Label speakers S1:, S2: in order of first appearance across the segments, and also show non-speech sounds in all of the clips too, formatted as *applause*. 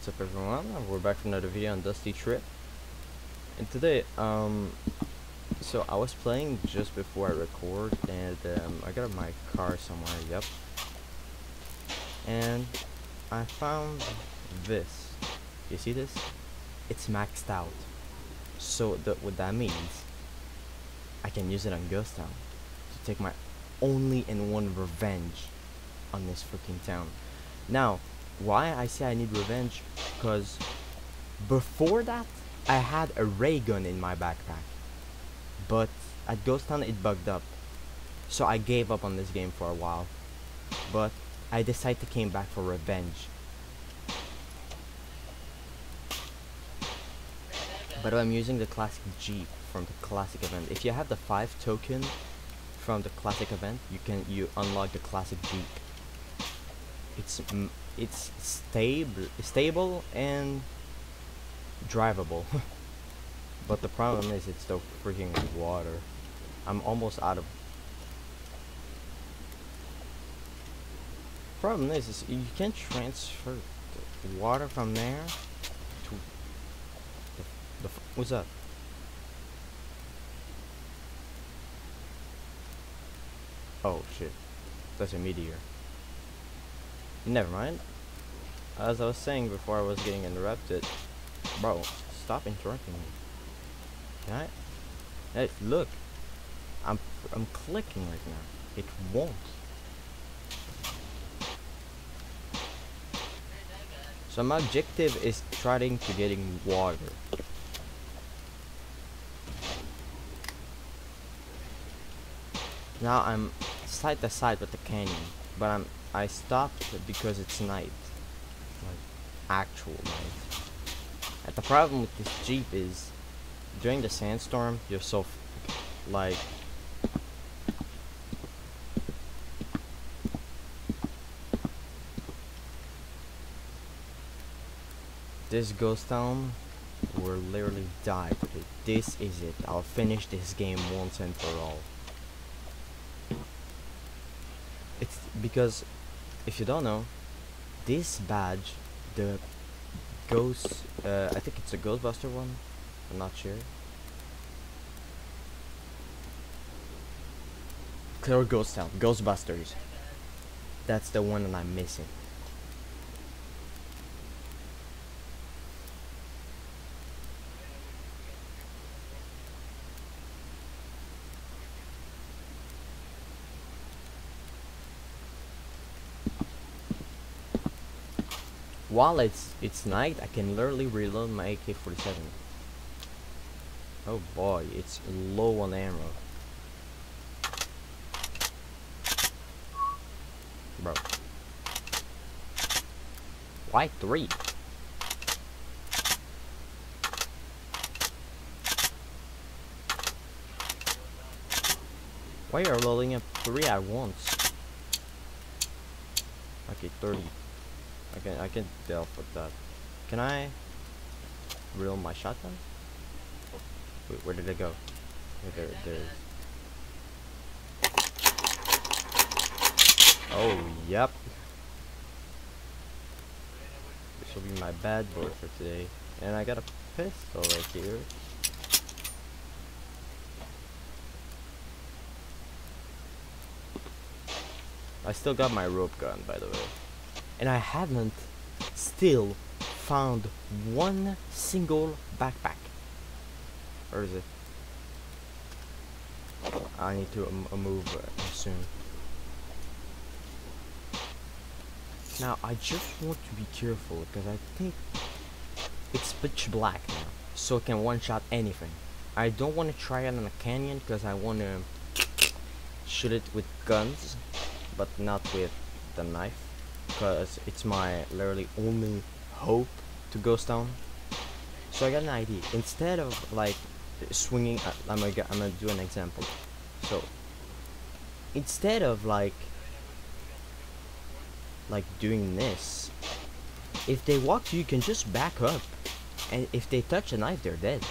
S1: what's up everyone? We're back for another video on Dusty Trip. And today, um, so I was playing just before I record and um, I got my car somewhere, yep. And I found this. You see this? It's maxed out. So the, what that means, I can use it on Ghost Town to take my only and one revenge on this freaking town. Now, why I say I need revenge? Because before that, I had a ray gun in my backpack. But at Ghost Town, it bugged up. So I gave up on this game for a while. But I decided to came back for revenge. But I'm using the classic Jeep from the classic event. If you have the 5 token from the classic event, you can you unlock the classic Jeep. It's it's stable stable and drivable. *laughs* but the problem is it's the freaking water. I'm almost out of problem is, is you can transfer water from there to the, the what's up oh shit that's a meteor never mind. As I was saying before I was getting interrupted bro stop interrupting me. Can I? Hey look I'm I'm clicking right now. It won't. So my objective is trying to getting water. Now I'm side to side with the canyon, but I'm I stopped because it's night, like actual night. And the problem with this jeep is, during the sandstorm, you're so like this ghost town will literally die today. This is it. I'll finish this game once and for all. It's because if you don't know, this badge, the ghost, uh, I think it's a Ghostbuster one. I'm not sure. Clear Ghost Town, Ghostbusters. That's the one that I'm missing. While it's it's night, I can literally reload my AK-47. Oh boy, it's low on ammo. Bro. Why three? Why are loading up three at once? Okay, 30. I can I can deal with that. Can I reel my shotgun? Wait, where did it go? there, there. Oh, yep. This will be my bad boy for today. And I got a pistol right here. I still got my rope gun, by the way and I haven't still found one single backpack. Where is it? I need to um, move uh, soon. Now I just want to be careful because I think it's pitch black now, so it can one-shot anything. I don't want to try it in a canyon because I want to shoot it with guns, but not with the knife because it's my literally only hope to ghost town. So I got an idea. Instead of like swinging, uh, I'm gonna I'm gonna do an example. So instead of like like doing this, if they walk you, you can just back up, and if they touch a knife, they're dead.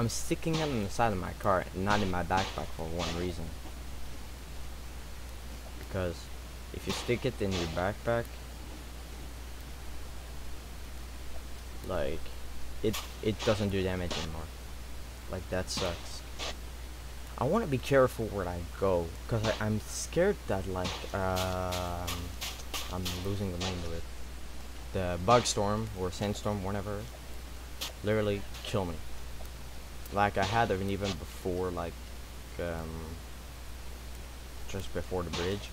S1: I'm sticking it on the side of my car, not in my backpack for one reason. Because if you stick it in your backpack, like it it doesn't do damage anymore. Like that sucks. I want to be careful where I go, cause I, I'm scared that like um, I'm losing the name of it. The bug storm or sandstorm, whatever, literally kill me. Like I had even even before, like um, just before the bridge.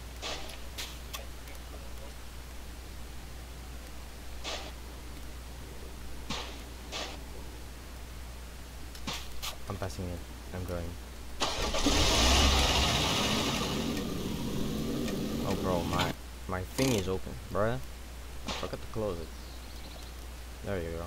S1: I'm passing it. I'm going. Oh, bro, my my thing is open, bruh. I forgot to close it. There you go.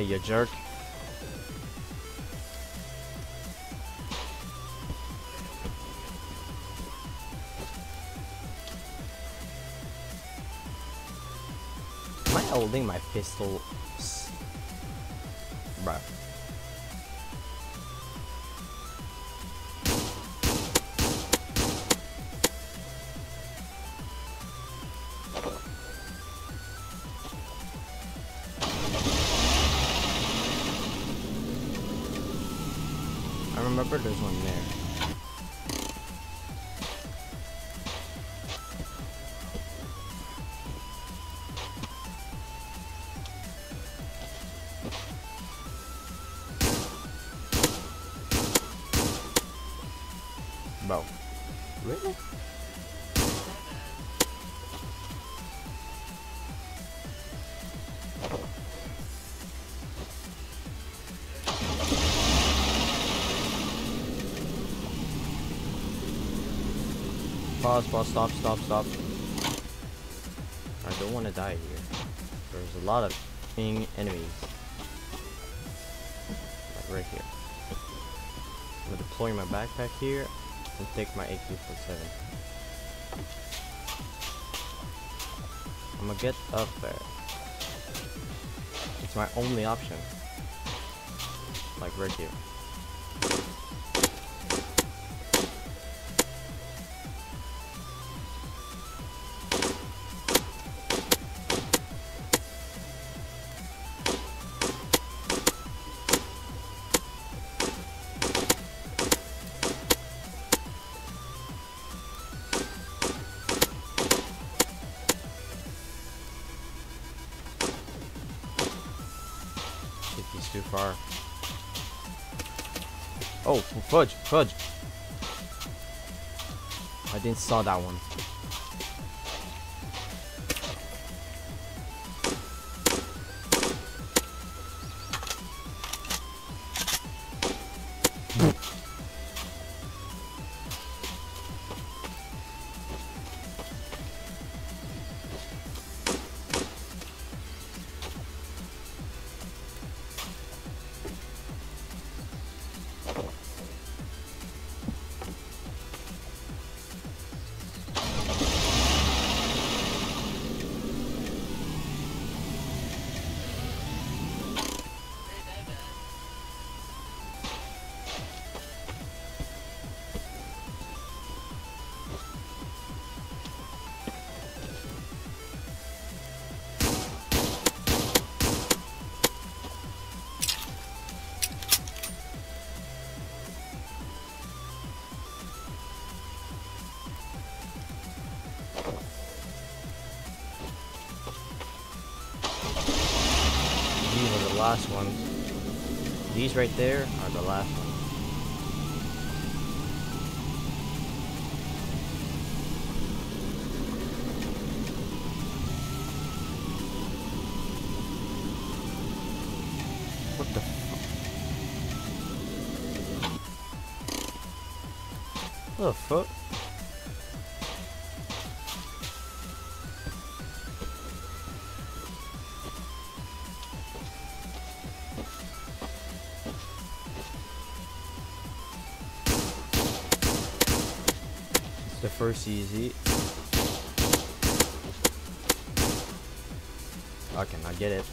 S1: Hey, you jerk. Am I holding my pistol? Pause, stop, stop, stop. I don't want to die here. There's a lot of enemies. Like right here. I'm gonna deploy my backpack here and take my AK-47. I'm gonna get up there. It's my only option. Like right here. Fudge, fudge. I didn't saw that one. Right there first easy. I cannot get it.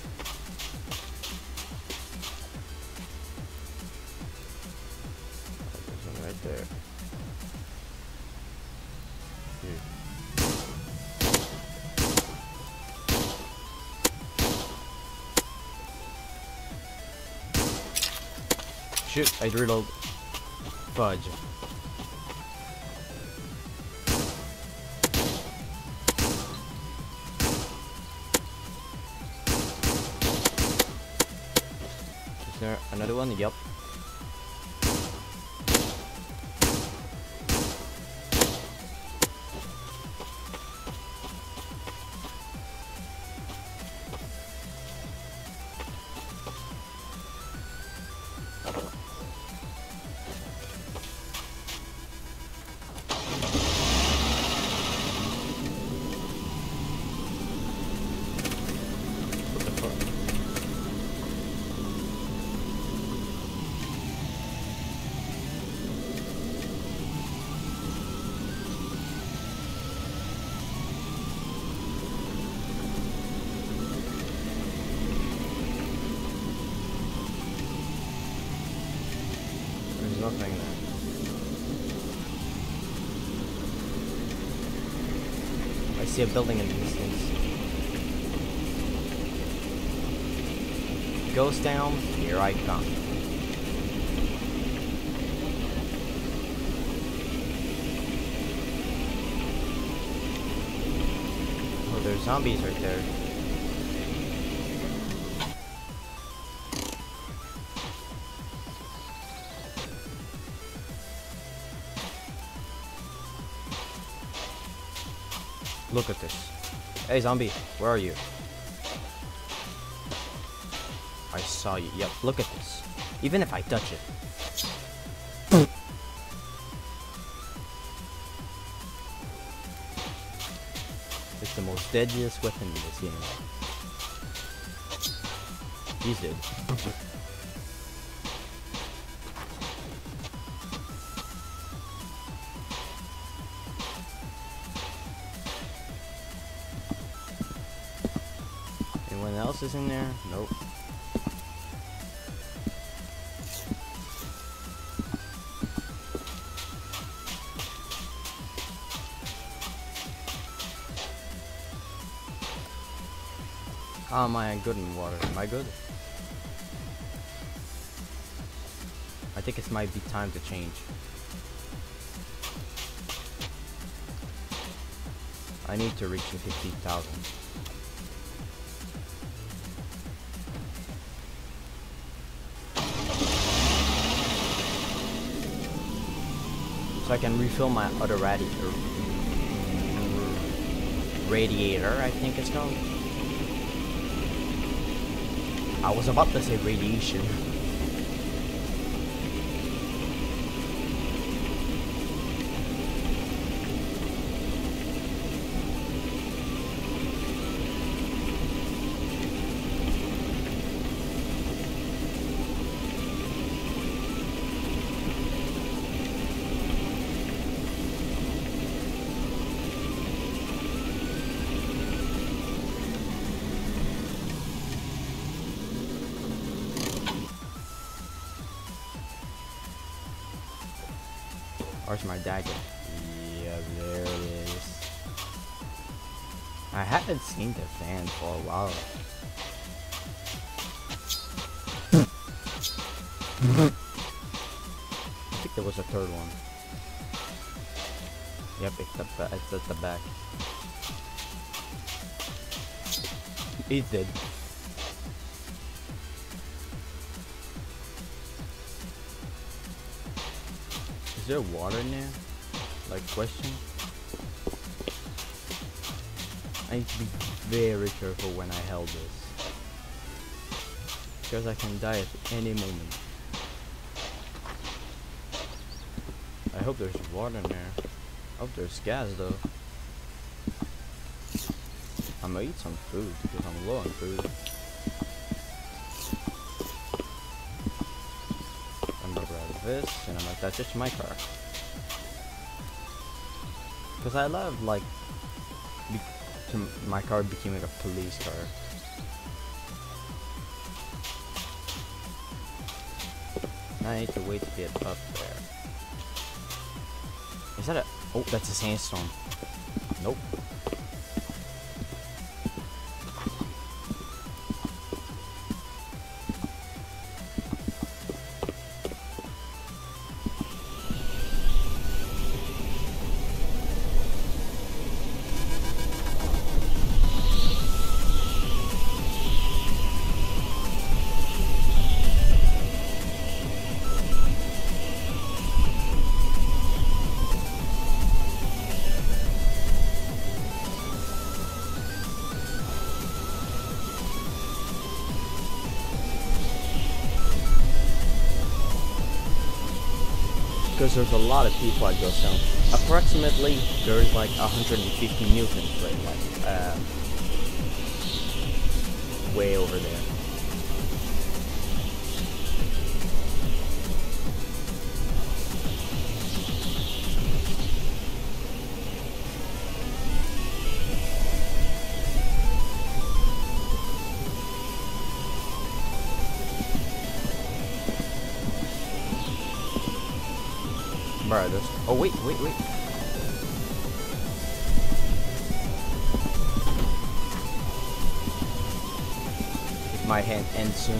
S1: There's one right there. Shit, I reload. Fudge. There another one? Yup. What the building in the distance. Ghost town, here I come. Oh, there's zombies right there. Look at this. Hey, zombie, where are you? I saw you. Yep, look at this. Even if I touch it. It's the most deadliest weapon in this game. He's dead. Else is in there? Nope. How am I good in water? Am I good? I think it might be time to change. I need to reach the 50,000. So I can refill my other radiator. Er, radiator, I think it's called. I was about to say radiation. Dagger? Yeah, there it is. I haven't seen the fan for a while. I think there was a third one. Yep, it's, ba- it's at the back. He's dead. Is there water in there? Like question? I need to be very careful when I held this. Because I can die at any moment. I hope there's water in there. I hope there's gas though. I'm gonna eat some food because I'm low on food. This and I'm like, that's just my car. Because I love like my car becoming a police car. I need to wait to get up there. Is that a... Oh, that's a sandstorm. Nope. There's a lot of people at Ghost Town. Approximately, there's like 150 mutants, right? Like, uh, way over there. Oh, wait, wait, wait. It might hand end soon.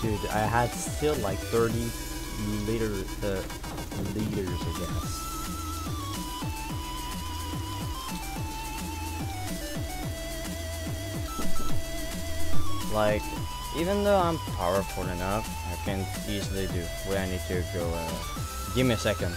S1: Dude, I had still like 30 uh, liters of gas. Like, even though I'm powerful enough, I can easily do what I need to go. Uh, give me a second.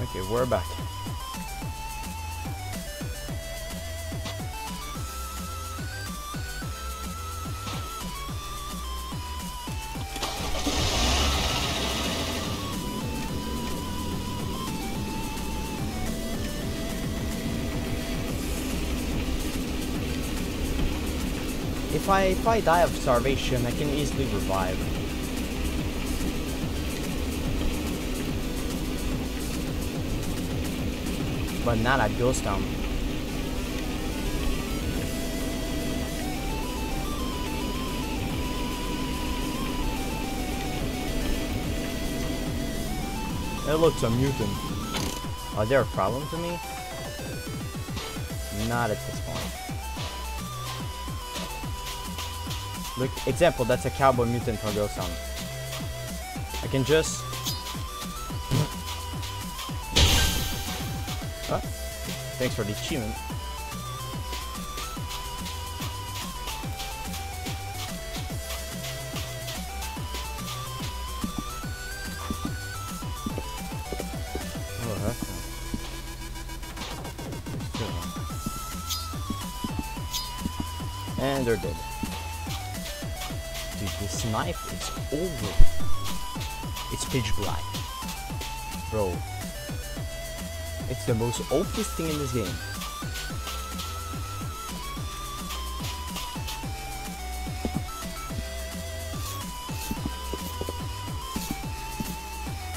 S1: Okay, we're back. If I if I die of starvation, I can easily revive. But not at Ghost Town. It looks a mutant. Are there a problem to me? Not at this point. Look, example, that's a cowboy mutant from Ghost Town. I can just... Thanks for the achievement. Oh. And they're dead. Dude, this knife is over. It's pitch black. Bro. It's the most obvious thing in this game.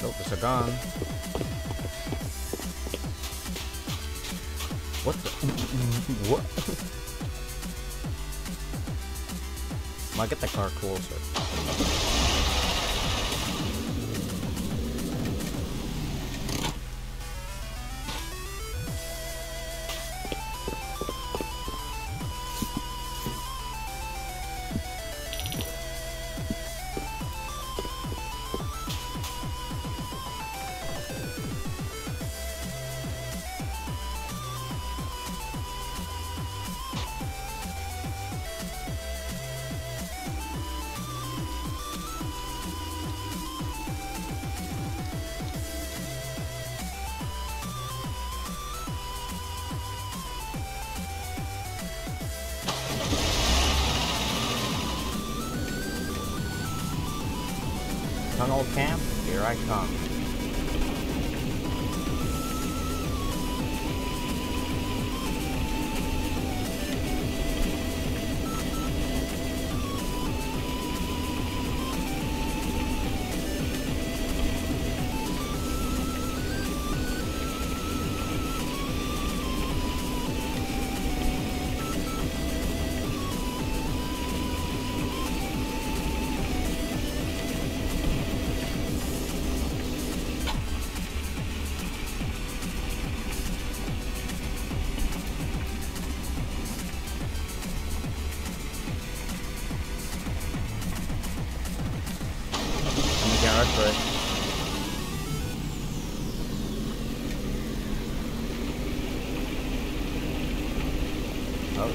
S1: Nope, it's a gun. What the? *laughs* what? *laughs* Might get the car closer.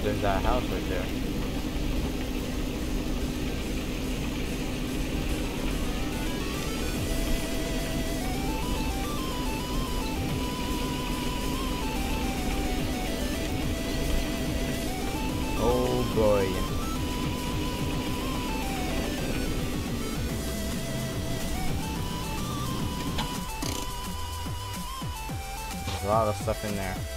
S1: There's that house right there. Oh boy. There's a lot of stuff in there.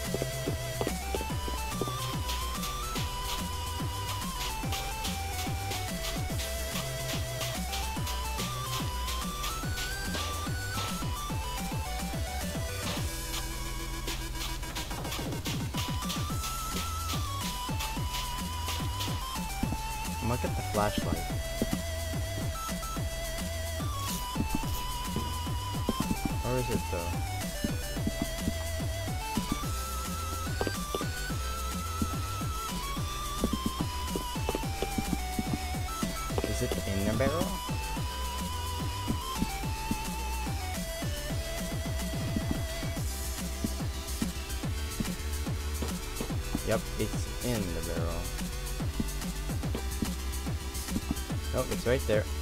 S1: it's right there.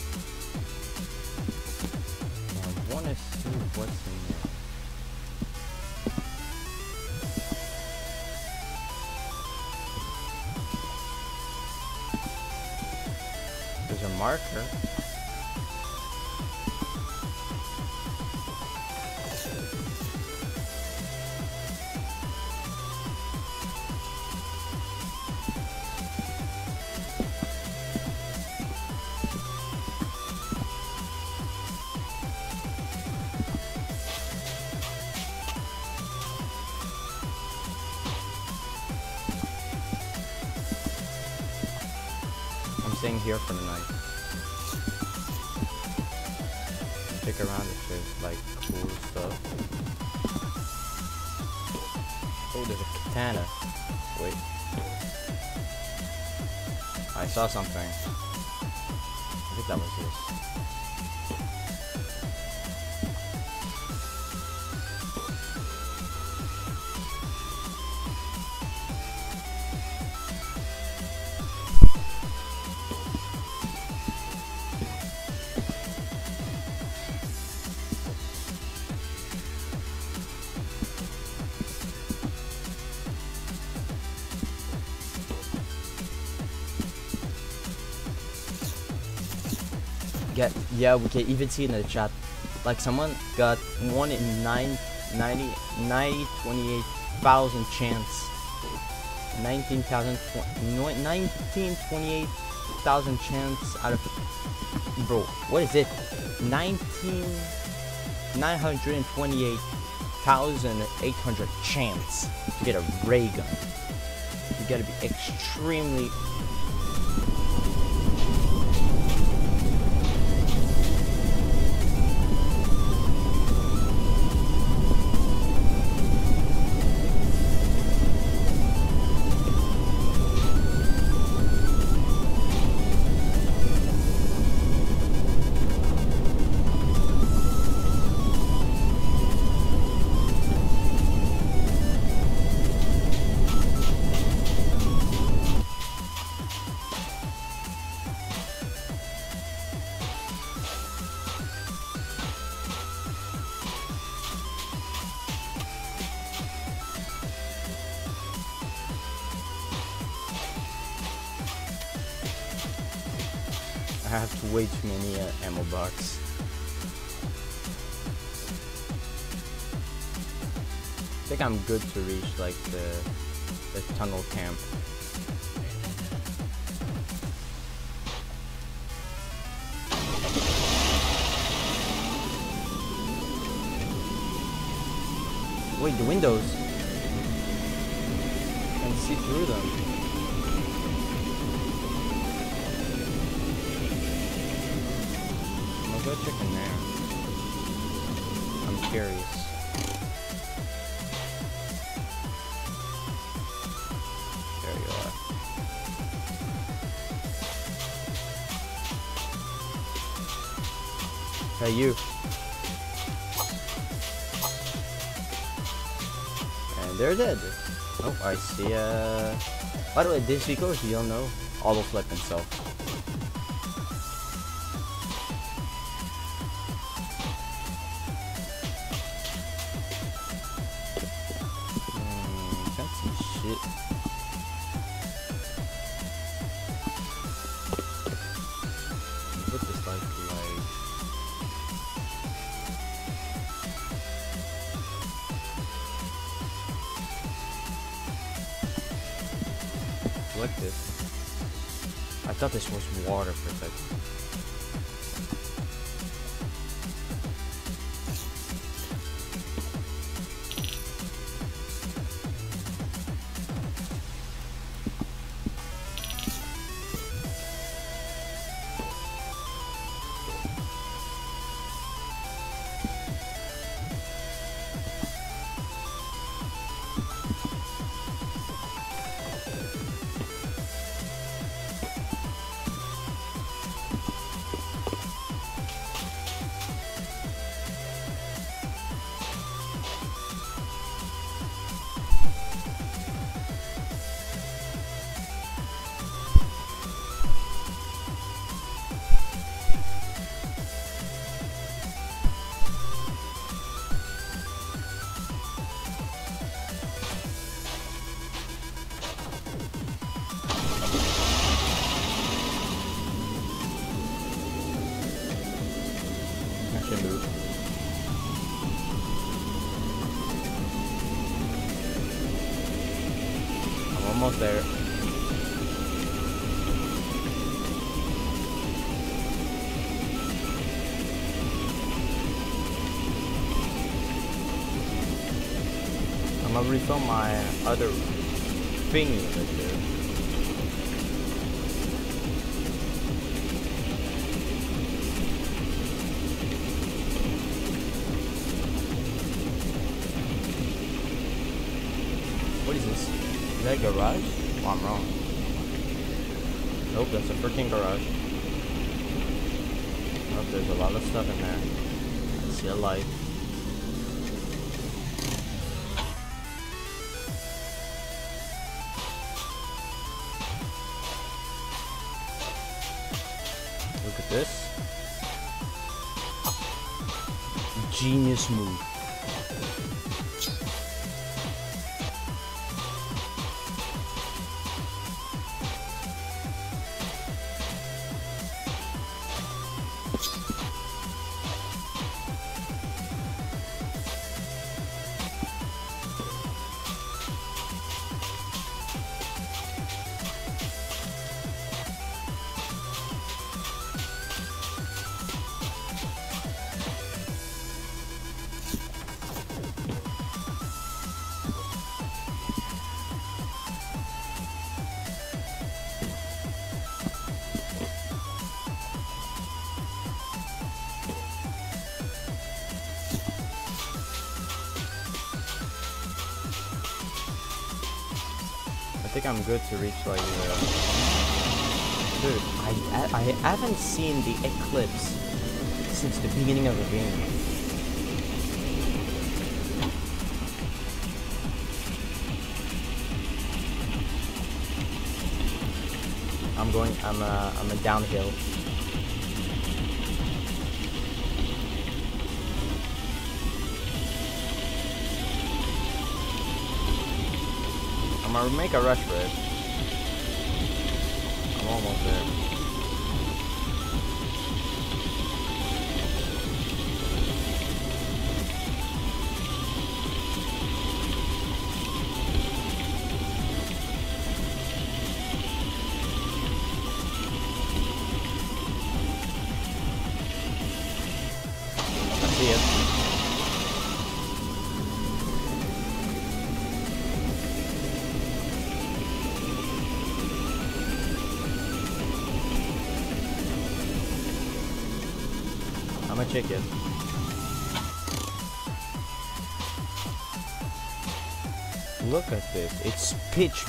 S1: Saw something. Yeah, we can even see in the chat. Like someone got one in nine, 90, 90 28,000 chance. 19,000, 19, 28,000 chance out of, bro, what is it? 19, 928,800 chance to get a ray gun. You gotta be extremely good to reach like the the tunnel camp. Wait, the windows. You. And they're dead. Oh, I see, uh... By the way, this you don't know, auto flip himself. There. I'm gonna refill my other thingy Genius move. Think I'm good to reach like the. Dude, I, I, I haven't seen the eclipse since the beginning of the game. I'm going. I'm a. I'm a downhill. I'm make a rush for it. I'm almost there.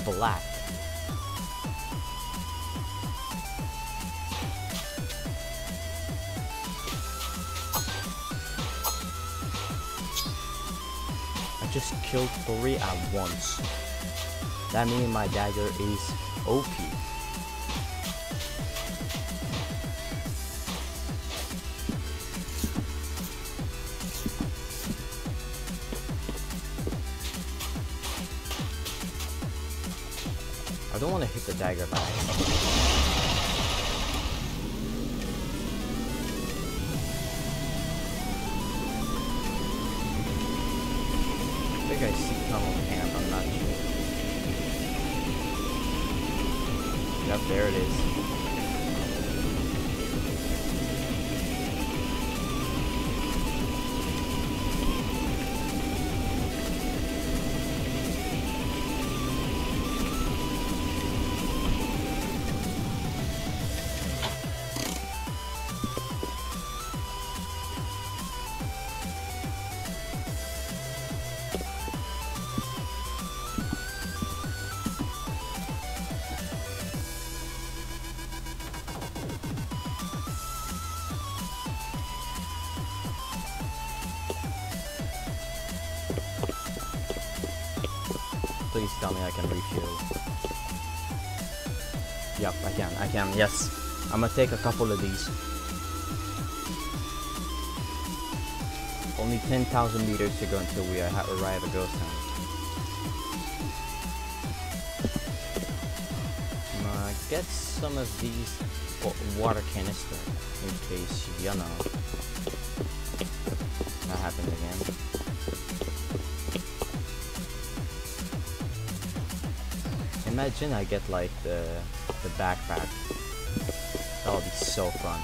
S1: Black. I just killed three at once. That means my dagger is OP. dagger back. Please tell me I can refuel. Yep, I can. I can. Yes. I'm gonna take a couple of these. Only 10,000 meters to go until we uh, arrive at Ghost Town. Gonna get some of these water canister in case, you know, Imagine I get like the the backpack. That would be so fun.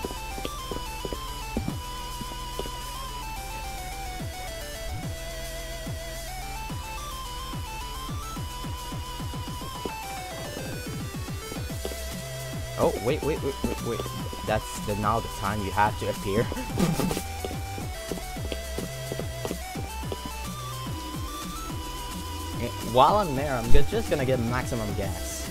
S1: Oh wait wait wait wait wait. That's the now the time you have to appear. *laughs* While I'm there, I'm just gonna get maximum gas.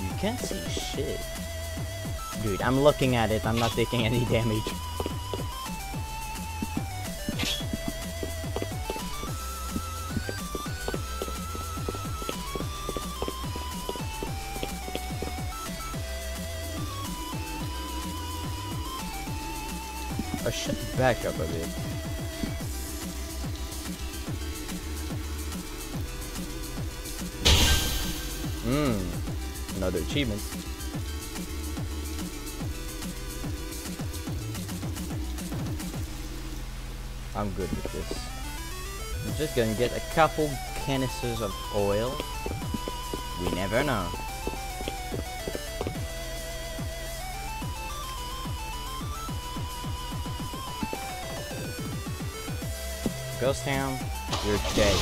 S1: You can't see shit. Dude, I'm looking at it. I'm not taking any *laughs* damage. I should back up a bit. Mmm. Another achievement. I'm good with this. I'm just gonna get a couple canisters of oil. We never know. Ghost Town, you're dead.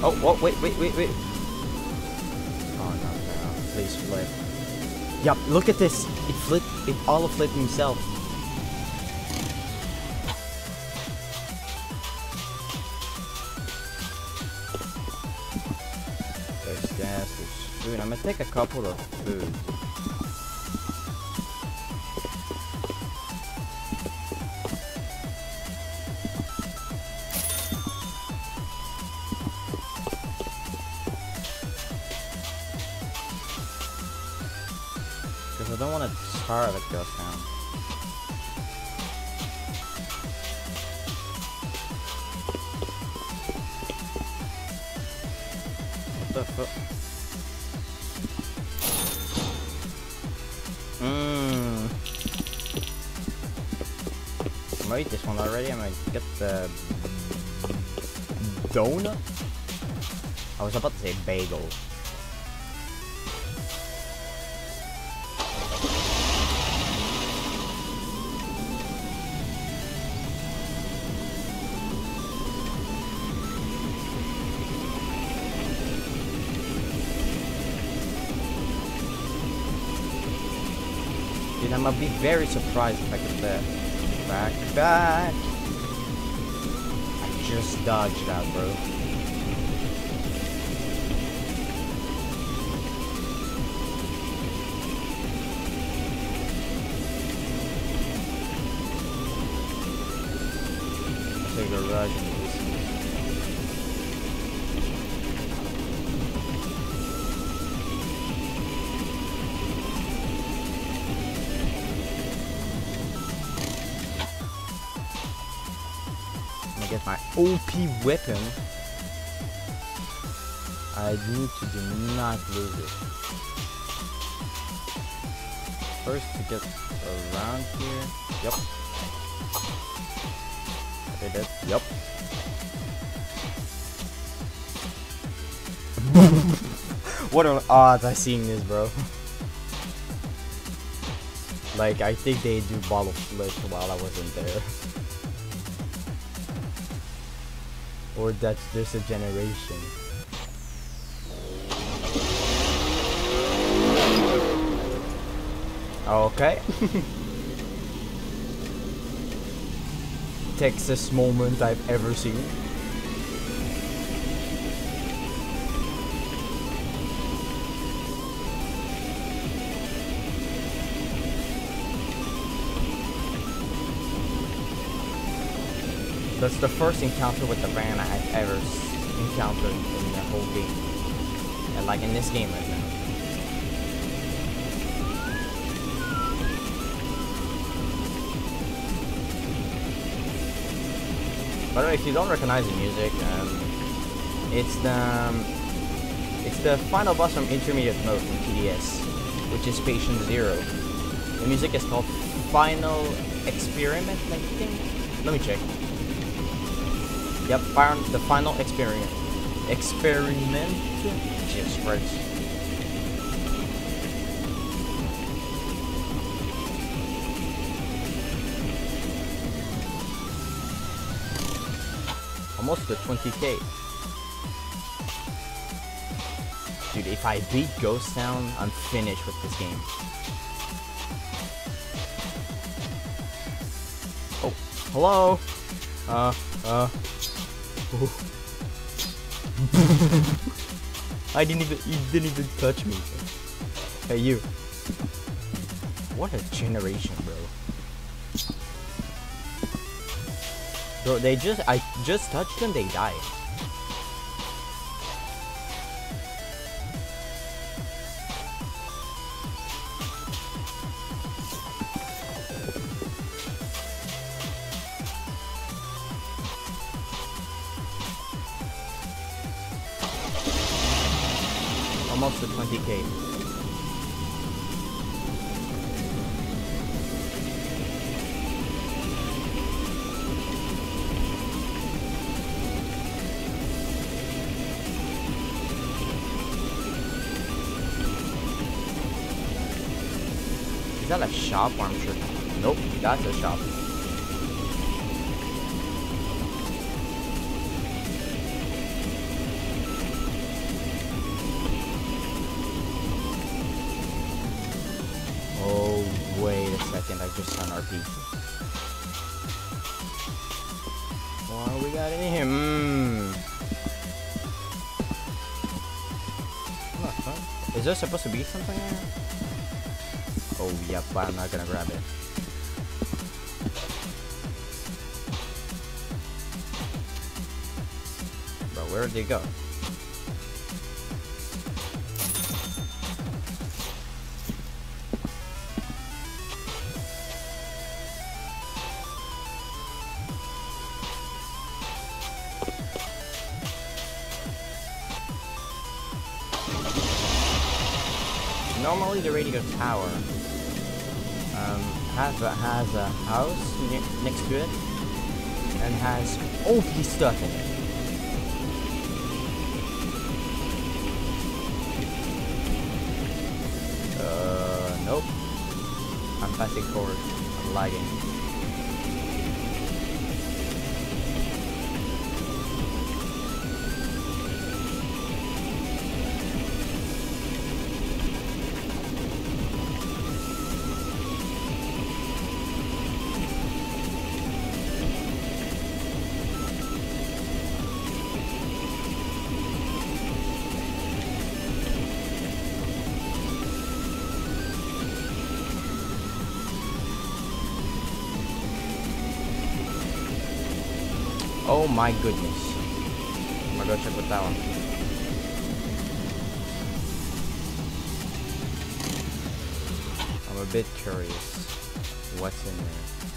S1: oh, oh, wait, wait, wait, wait. Oh, no, no. Please flip. Yup, look at this. It flipped, it all flipped himself. There's gas, there's food. I'm gonna take a couple of food. Want to starve at Ghost Town. What the fuck? Mmm. I'm eat this one already. I'm gonna get the donut. I was about to say bagel. I'm gonna be very surprised if I get that back back. I just dodged that, bro. OP weapon. I need to do not lose it. First to get around here. Yep. Okay, that. Yep. *laughs* what are odds I seeing this, bro? *laughs* like, I think they do bottle flip while I wasn't there. *laughs* or that's just a generation. Okay. *laughs* Texas moment I've ever seen. That's the first encounter with the van I've ever encountered in the whole game. And like in this game right now. By the way, if you don't recognize the music, um, it's the um, it's the final boss from Intermediate Mode from TDS, which is Patient Zero. The music is called Final Experiment, I think. Let me check. Yep, the Final Experiment. Experiment. Jesus Christ. almost to 20k. Dude, if I beat Ghost Town, I'm finished with this game. Oh, hello? Uh, uh. Oh. *laughs* I didn't even, he didn't even touch me. Hey, you. What a generation, bro. Bro, they just, I just touched them, they die. Second. I just an RP. What we got in here? Mmm. Is there supposed to be something here? Oh, yep, but I'm not gonna grab it. But where did they go? Normally the radio tower um, has a, has a house ne next to it and has OP stuff in it. Uh, nope. I'm passing forward. I'm lagging. My goodness. I'm gonna go check with that one. I'm a bit curious what's in there.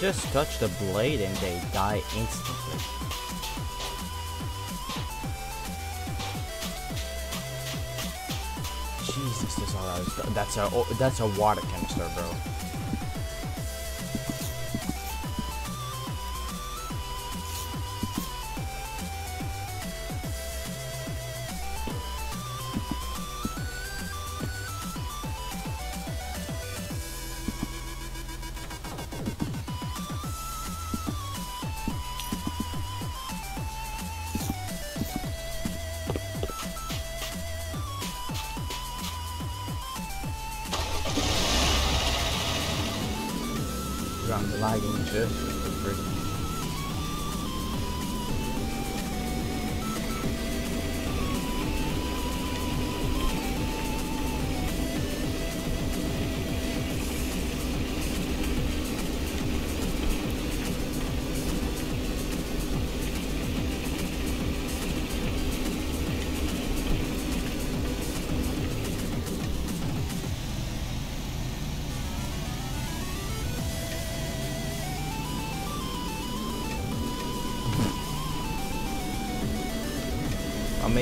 S1: Just touch the blade and they die instantly. Jesus, that's was. That's a that's a water canister, bro. I'm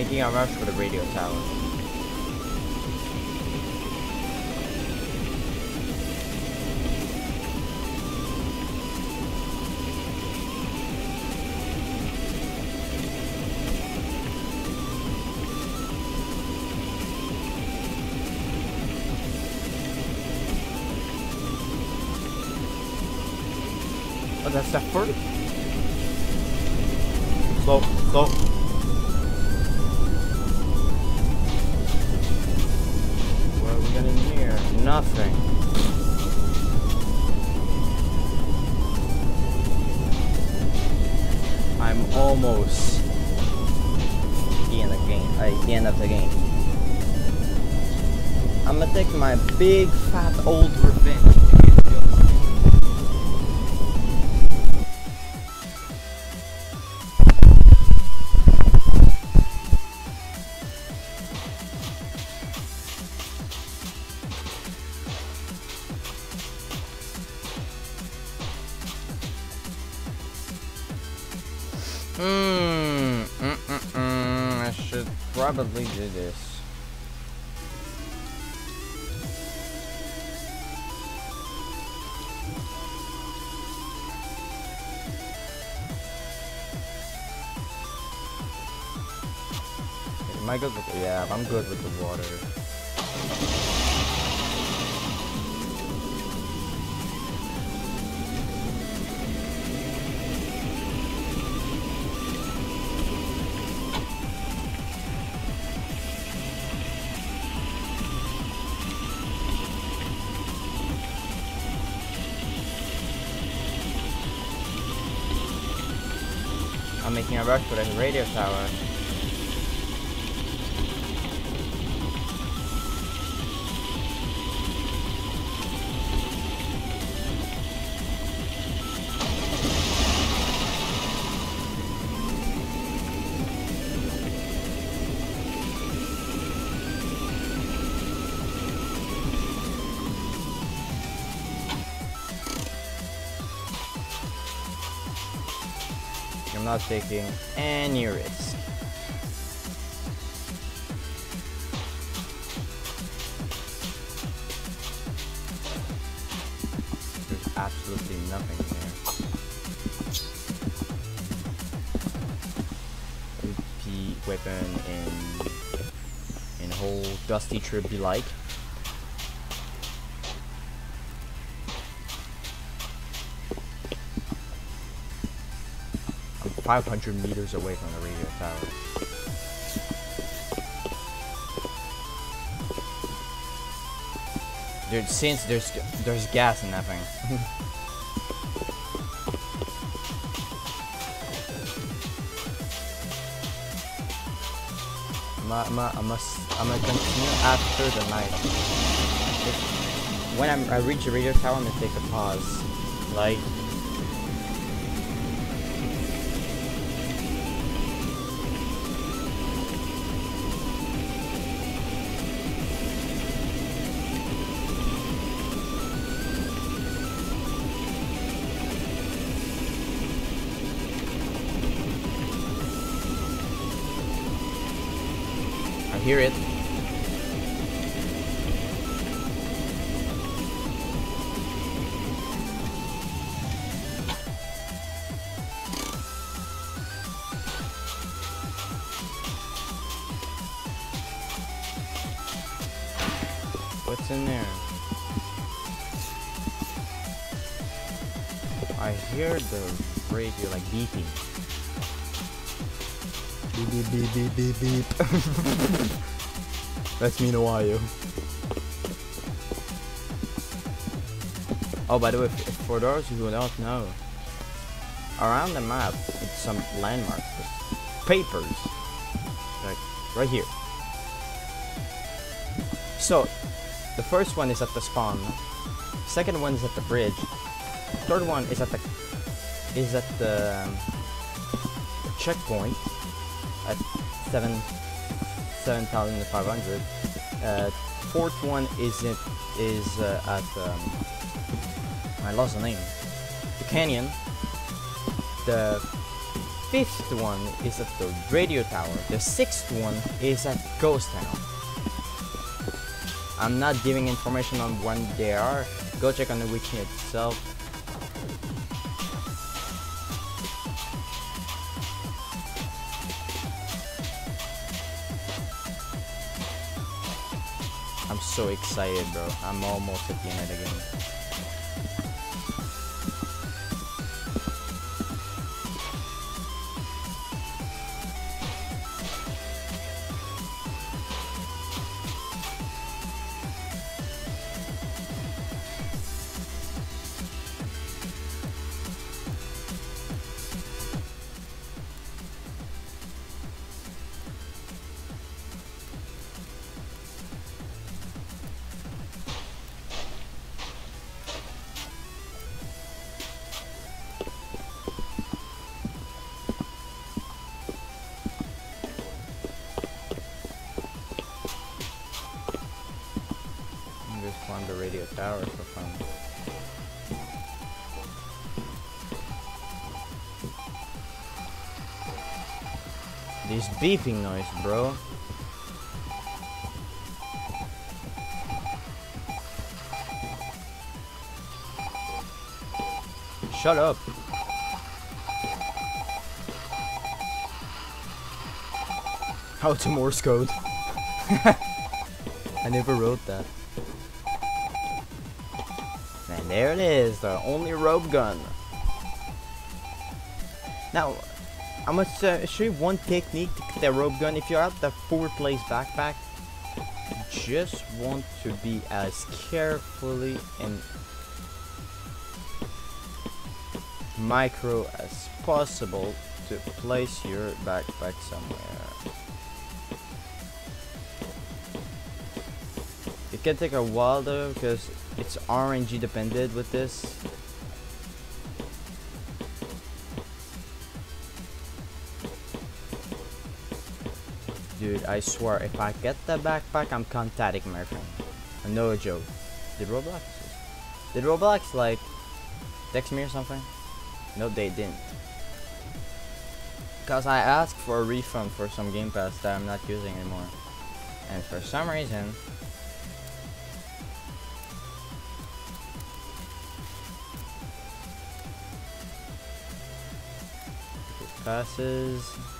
S1: making a rush for the radio tower. Oh, that's the first. Big fat old revenge. Hmm. Mm, mm, mm. I should probably do I'm good with the water. I'm making a rush for the radio tower. Taking any risk. There's absolutely nothing here. OP weapon in in whole dusty trip be like. 500 meters away from the radio tower.
S2: Dude, since there's there's gas in that thing. *laughs*
S1: I'm a, I'm a, I'm gonna continue after the night. If, when I'm, I reach the radio tower, I'm gonna take a pause. Like, hear it. What's in there? I hear the radio like beeping. Beep beep beep beep beep beep. *laughs* That's me in Ohio. Oh, by the way, for those who don't know, around the map, it's some landmarks, papers, like right here. So, the first one is at the spawn. Second one is at the bridge. Third one is at the is at the um, checkpoint seven seven thousand five hundred. Uh, fourth one is it is uh, at um, I lost the name. The canyon. The fifth one is at the radio tower. The sixth one is at Ghost Town. I'm not giving information on when they are. Go check on the wiki itself. So excited, bro. I'm almost at the end of the game. Beeping noise, bro. Shut up. How to Morse code. *laughs* I never wrote that. And there it is, the only rope gun. Now, I must uh, show you one technique to that rope gun. If you're at the four place backpack, just want to be as carefully and micro as possible to place your backpack somewhere. It can take a while though because it's RNG dependent with this. I swear, if I get the backpack, I'm contacting my friend. No joke. Did Roblox? Did Roblox like text me or something? No, they didn't. Cause I asked for a refund for some Game Pass that I'm not using anymore, and for some reason, passes.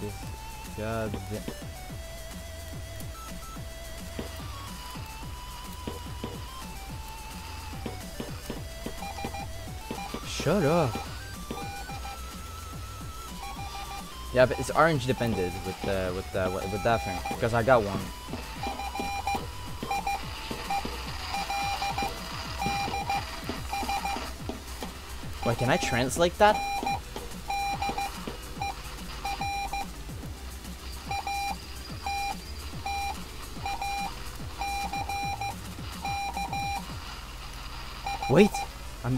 S1: This. Shut up.
S2: Yeah, but it's RNG dependent with uh, with uh, with that thing because I got one. Wait, can I translate that?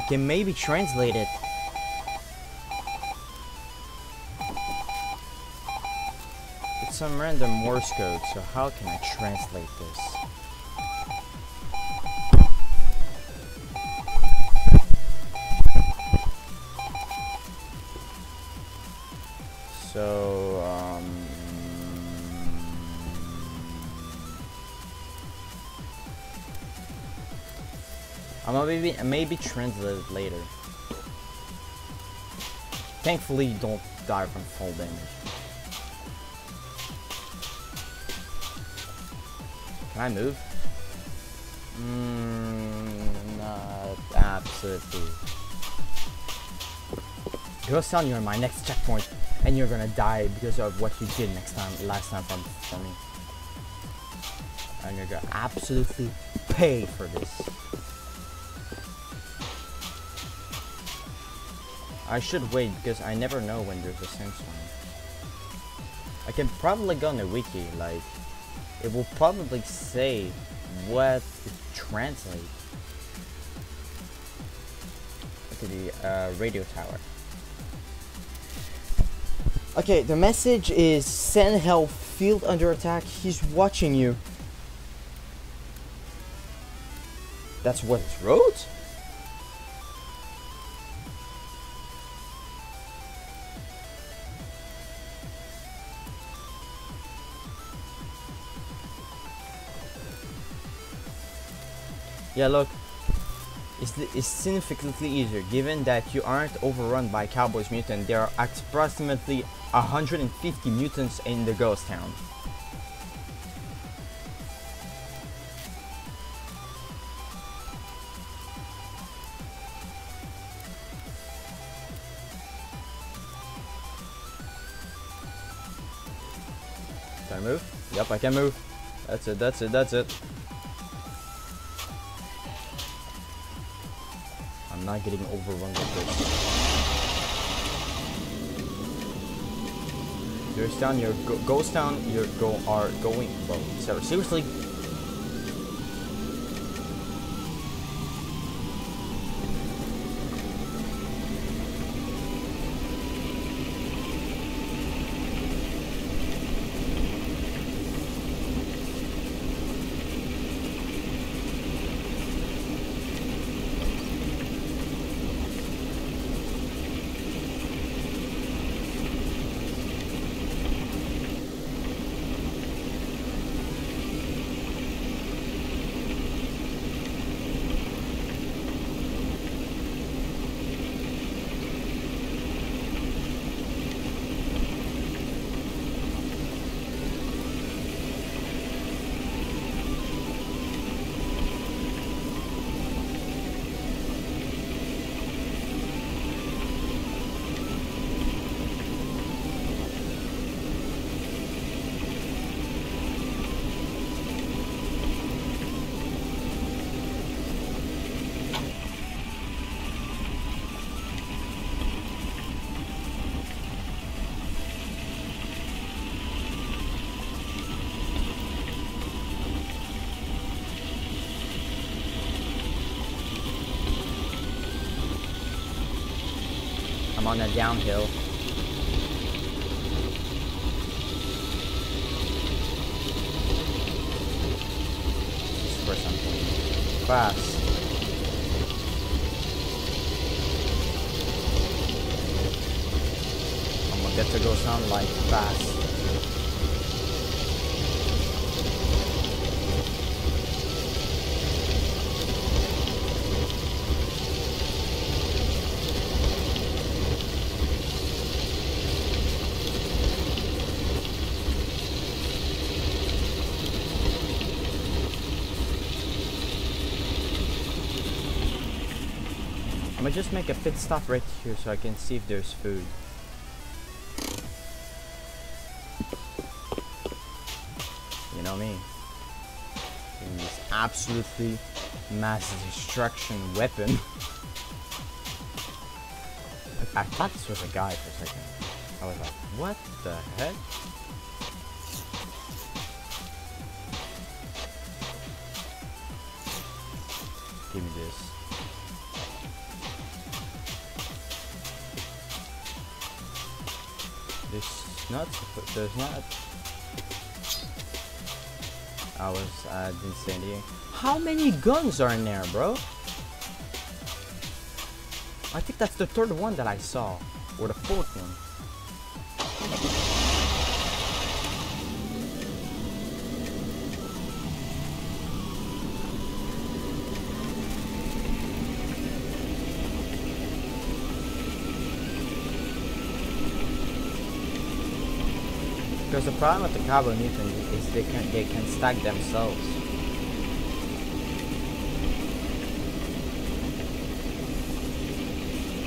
S1: Can maybe translate it. It's some random Morse code, so how can I translate this? I'm gonna maybe maybe translate it later. Thankfully, you don't die from fall damage. Can I move? Mm, not absolutely. Ghost Town, you're my next checkpoint, and you're gonna die because of what you did next time, last time from for me. And you're gonna absolutely pay for this. I should wait because I never know when there's a sandstorm. I can probably go on the wiki, like, it will probably say what it translates. to the uh, radio tower. Okay, the message is send help, field under attack, he's watching you. That's what it wrote? Yeah, look. It's, it's significantly easier given that you aren't overrun by Cowboys mutant. There are approximately 150 mutants in the ghost town. Can I move? Yep, I can move. That's it, that's it, that's it. Not getting overrun with this. There's down your go ghost town your go are going. Ser- Seriously? On a downhill. For something fast. I'm gonna get to go sound like fast. I'm gonna just make a pit stop right here so I can see if there's food. You know me. Using this absolutely mass destruction weapon. I thought this was a guy for a second. I was like, what the heck? Not. There's not. I was. I didn't say anything. How many guns are in there, bro? I think that's the third one that I saw, or the fourth one. The problem with the carbon mutant is they can they can stack themselves.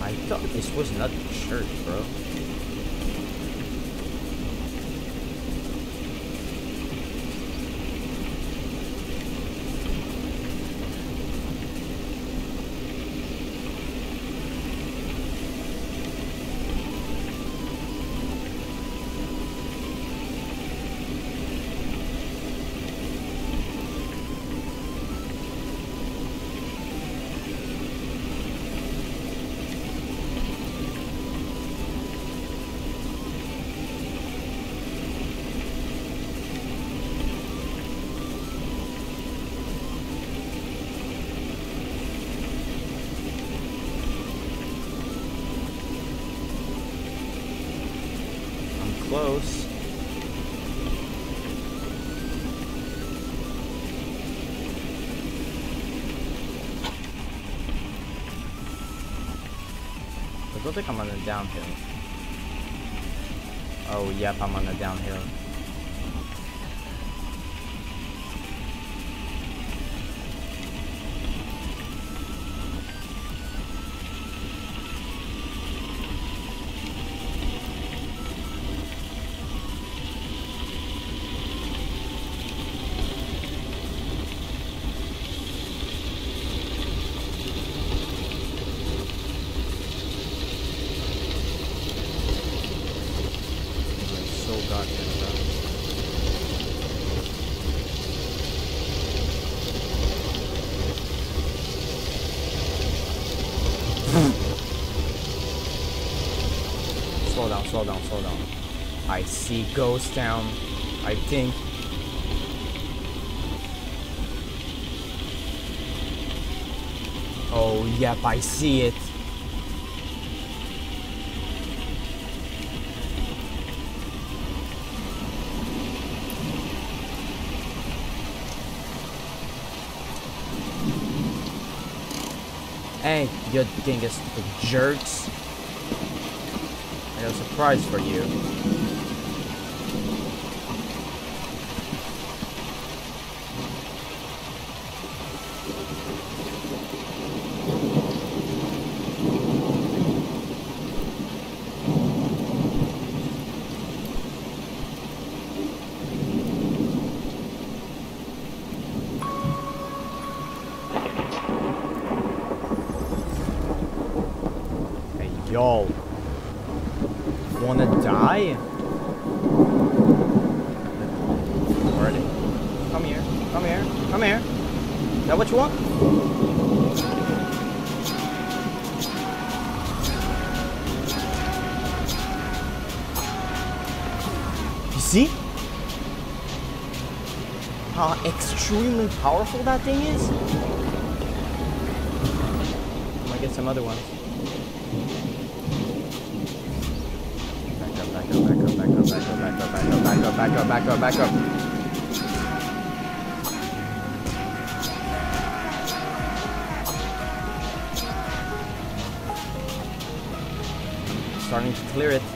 S1: I thought this was not the shirt, bro. Close. I don't think I'm on the downhill. Oh, yep, I'm on the downhill. Ghost Town. I think. Oh, yep, I see it. Hey, you dingus jerks. I got a surprise for you. Hey, y'all. Wanna die? Already? Come here. Come here. Come here. Is that what you want? You see? How extremely powerful that thing is? I'm gonna get some other ones. Back up, back up, back up, back up, back up, back up, back up, back up, back up, back up, back up. Starting to clear it.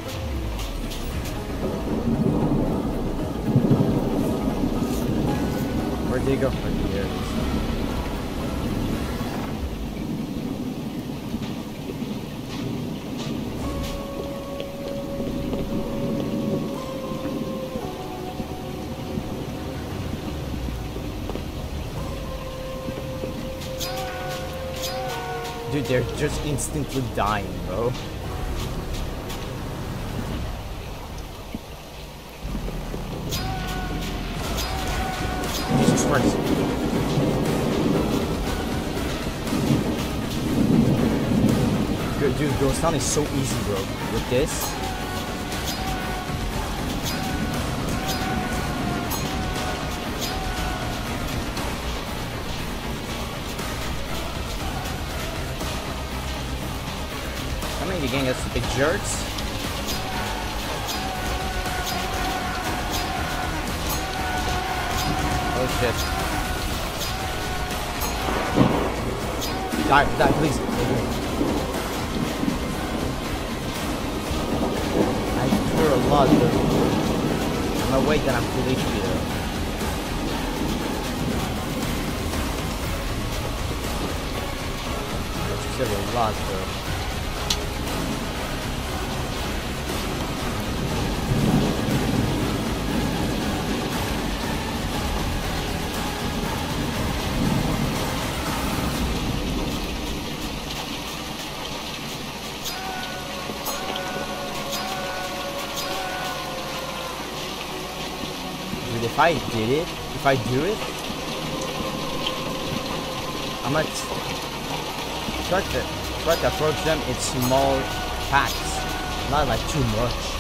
S1: Just instantly dying, bro. Jesus Christ. Dude, Ghost Town is so easy, bro. With this. Jerks? Oh shit. Die, die, if I did it, if I do it, I might try to try to approach them in small packs, not like too much.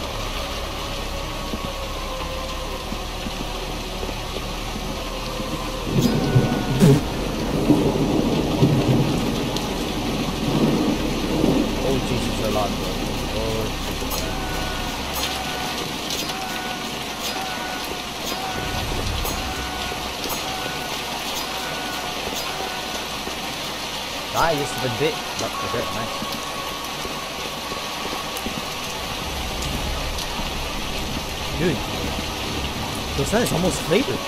S1: Oh Jesus, a lot, bro. Oh. Ah, just a bit. But okay, nice. Dude, the sun is almost flavored.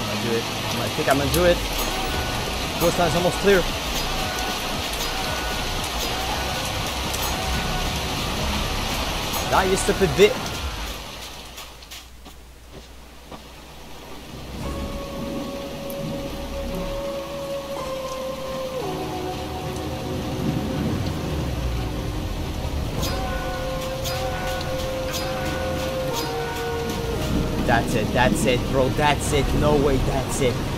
S1: I'm gonna do it. I'm gonna think I'm gonna do it. Ghost line is almost clear. Die, you stupid bit. That's it, that's it, bro, that's it. No way, that's it.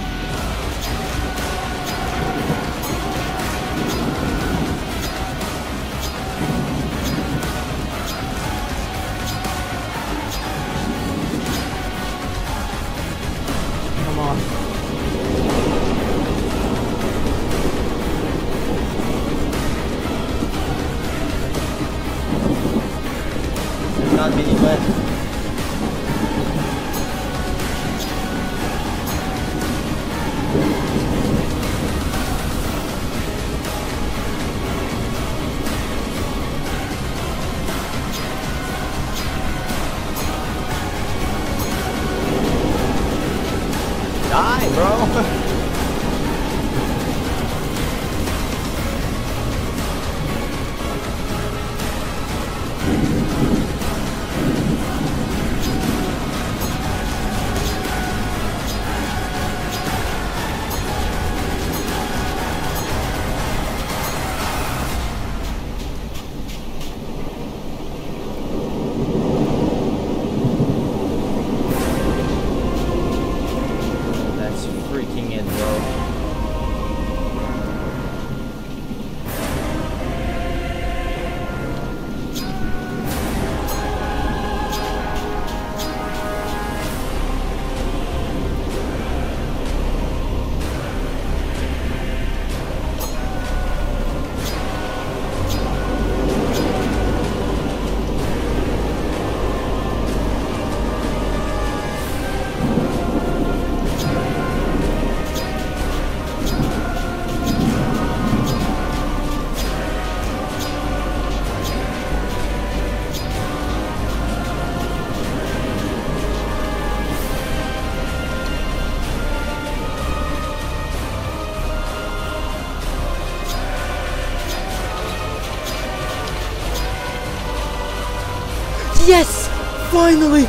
S1: Finally!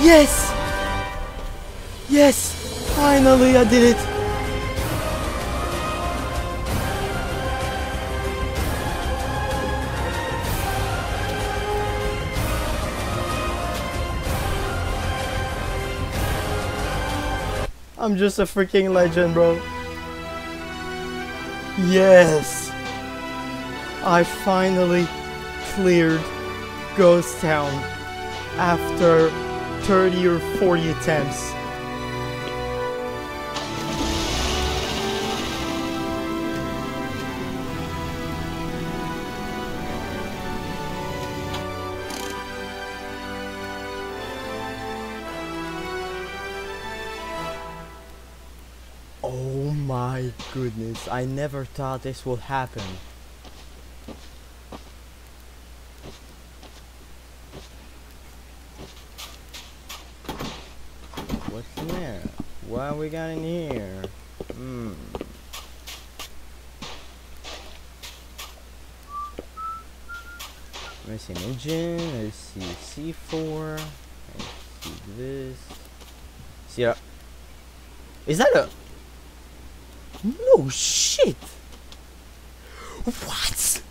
S1: Yes! Yes! Finally I did it! I'm just a freaking legend, bro. Yes! I finally cleared Ghost Town after 30 or 40 attempts. Oh my goodness, I never thought this would happen. What's in there? What we got in here? Hmm. Let's see an engine, let's see C4, let's see this. See uh, Is that a no shit! What?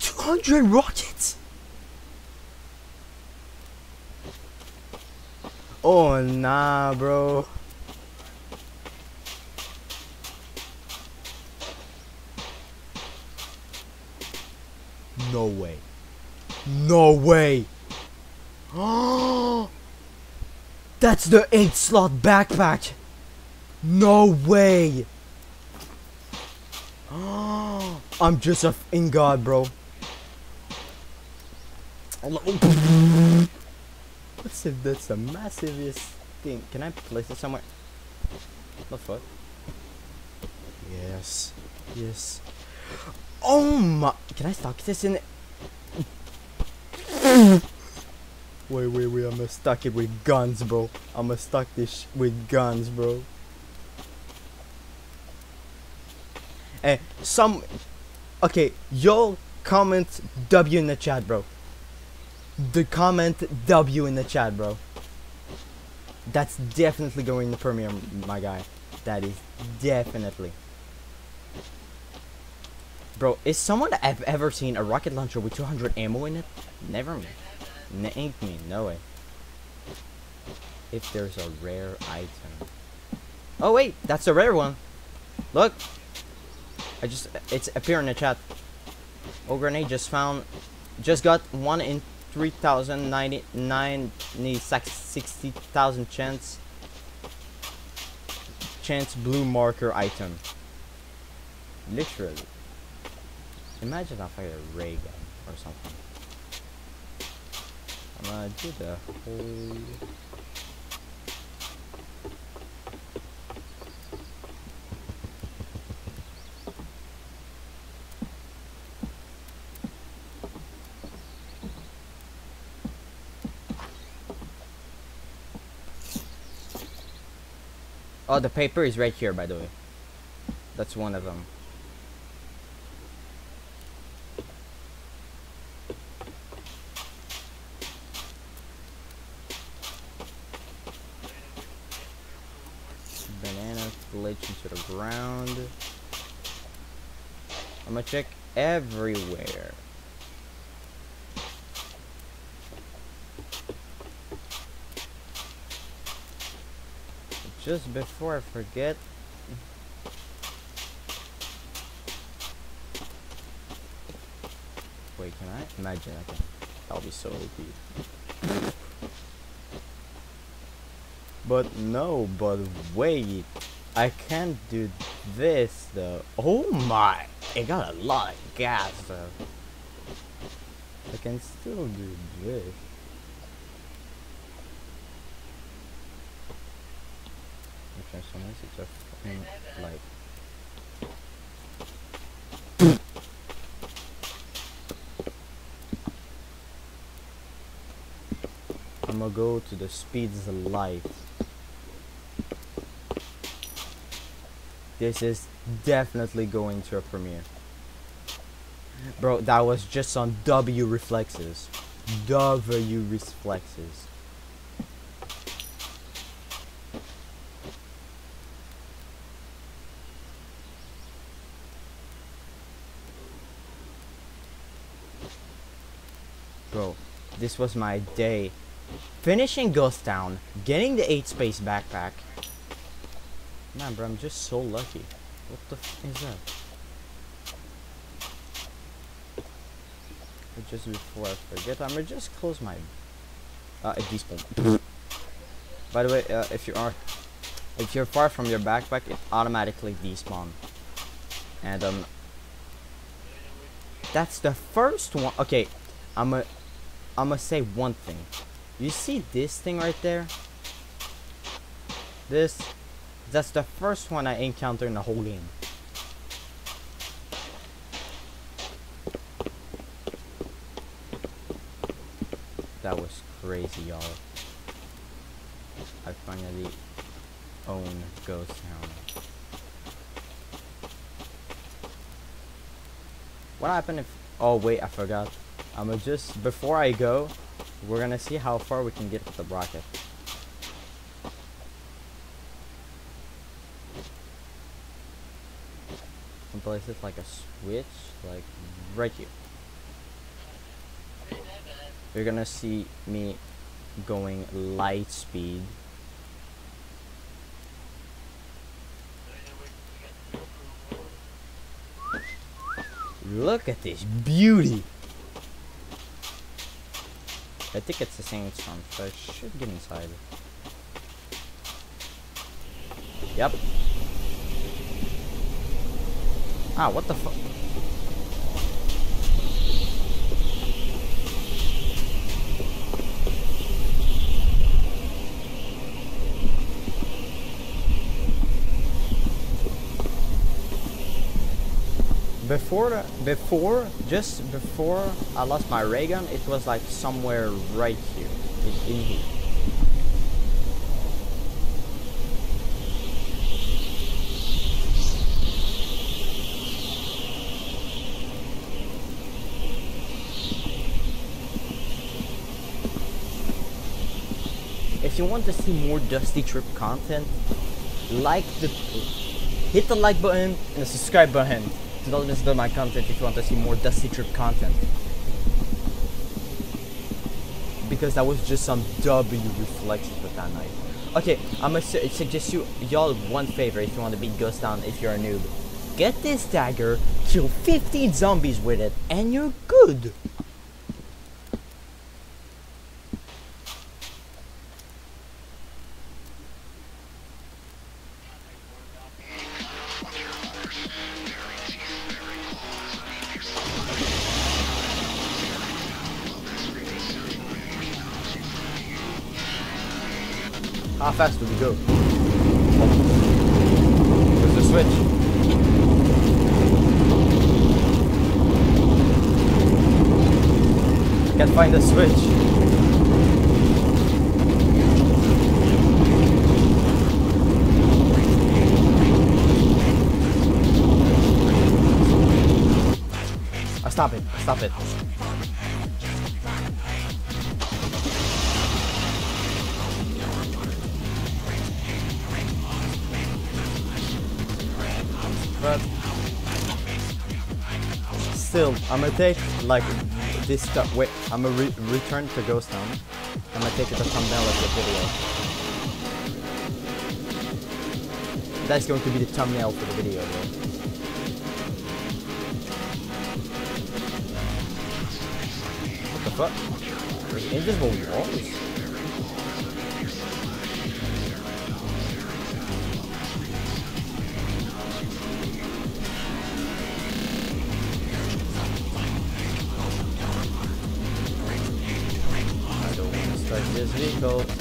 S1: 200 rockets? Oh nah, bro. No way. No way. *gasps* That's the 8 slot backpack. No way. *gasps* I'm just a in god, bro. *laughs* see if that's the massivest thing? Can I place it somewhere? The fuck? Yes. Yes. Oh my! Can I stock this in? *coughs* wait, wait, wait! I'm gonna stock it with guns, bro. I'm gonna stock this with guns, bro. Hey, some. Okay, yo, comment W in the chat, bro. The comment W in the chat, bro. That's definitely going in the premiere, my guy. That is definitely. Bro, is someone have ever seen a rocket launcher with 200 ammo in it? Never me. N ain't me, no way. If there's a rare item. Oh wait, that's a rare one. Look, I just, it's appear in the chat. Oh, grenade just found, just got one in 3,099, 60,000 chance, chance blue marker item. Literally. Imagine if I had a ray gun or something. I'm gonna do the whole Oh, the paper is right here, by the way. That's one of them. Banana glitch into the ground. I'm gonna check everywhere. just before I forget wait can I? Imagine I can that'll be so OP but no but wait I can't do this though. Oh my it got a lot of gas though I can still do this it's a fucking I'm gonna go to the speeds of light. This is definitely going to a premiere. Bro, that was just on W reflexes. W reflexes. Bro, this was my day. Finishing Ghost Town, getting the 8 space backpack. Man, bro, I'm just so lucky. What the f is that? Just before I forget, I'm gonna just close my. Uh, it despawned. By the way, uh, if you are, if you're far from your backpack, it automatically despawn. And um, that's the first one. Okay, I'm a, I'm gonna say one thing. You see this thing right there? This, that's the first one I encounter in the whole game. That was crazy, y'all. I finally own Ghost Town. What happened if... Oh, wait, I forgot. I'ma just... Before I go, we're gonna see how far we can get with the rocket. Place it like a switch, like right here. You're gonna see me going light speed. Look at this beauty! I think it's the same storm, so I should get inside. Yep. Ah, what the fuck? Before before, just before I lost my ray gun, it was like somewhere right here, in, in here. You want to see more Dusty Trip content, like the, hit the like button and the subscribe button to not miss my content if you want to see more Dusty Trip content. Because that was just some W reflections with that night. Okay, I'm gonna su suggest you y'all one favor if you want to beat Ghost Town if you're a noob. Get this dagger, kill 15 zombies with it, and you're good. Stop it, stop it. But still, I'm gonna take like this stuff. Wait, I'm gonna re return to Ghost Town. I'm gonna take it thumbnail of the video. That's going to be the thumbnail for the video, bro. There's invisible walls? Start this vehicle.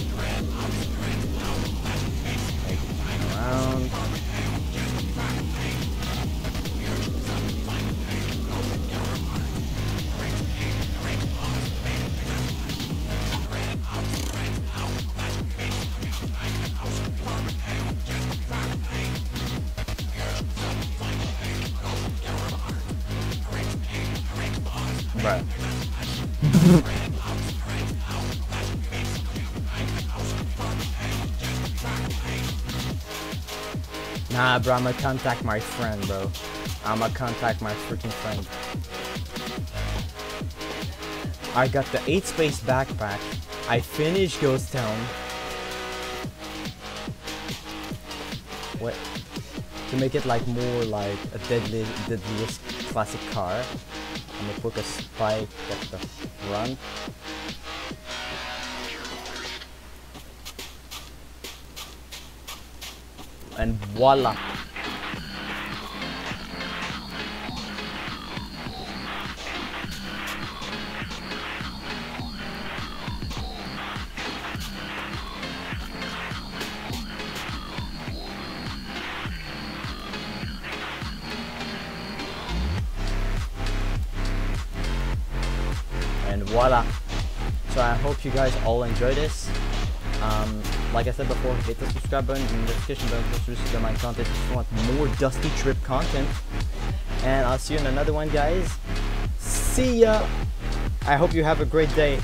S2: Nah, bro, I'ma contact my friend, bro. I'ma contact my freaking friend. I got the 8 space backpack. I finished Ghost Town. What? To make it like more like a deadly, deadliest classic car. I'm gonna put a spike at the front. And voila! and voila so i hope you guys all enjoy this like i said before hit the subscribe button and the notification button to receive my content. If you want more dusty trip content. And i'll see you in another one guys. See ya. I hope you have a great day